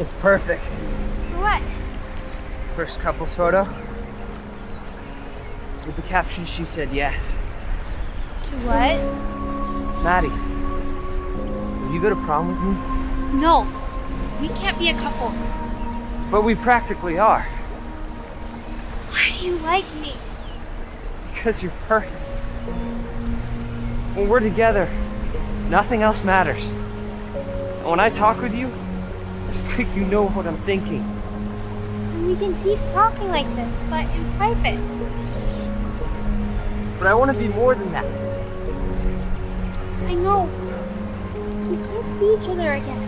It's perfect. What? First couple's photo. With the caption, she said yes. To what? Maddie, will you go to prom with me? No. We can't be a couple. But we practically are. Why do you like me? Because you're perfect. When we're together, nothing else matters. And when I talk with you, it's like you know what I'm thinking. And we can keep talking like this, but in private. But I want to be more than that. I know. We can't see each other again.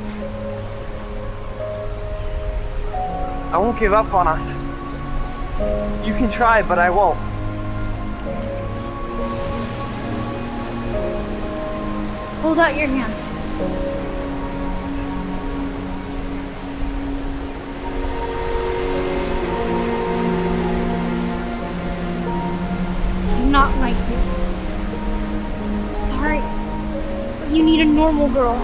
I won't give up on us. You can try, but I won't. Hold out your hands. You need a normal girl.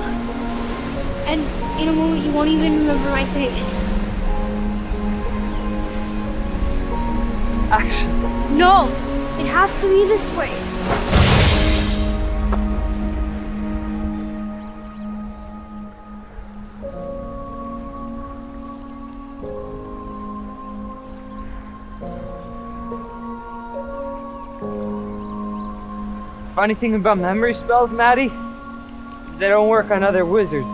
And in a moment you won't even remember my face. Actually, No! It has to be this way. funny thing about memory spells, Maddie, they don't work on other wizards.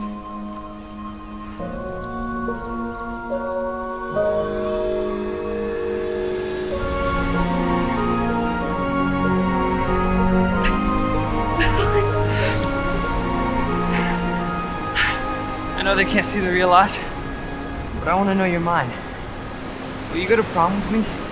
I know they can't see the real us, but I want to know your mind. Will you go to prom with me?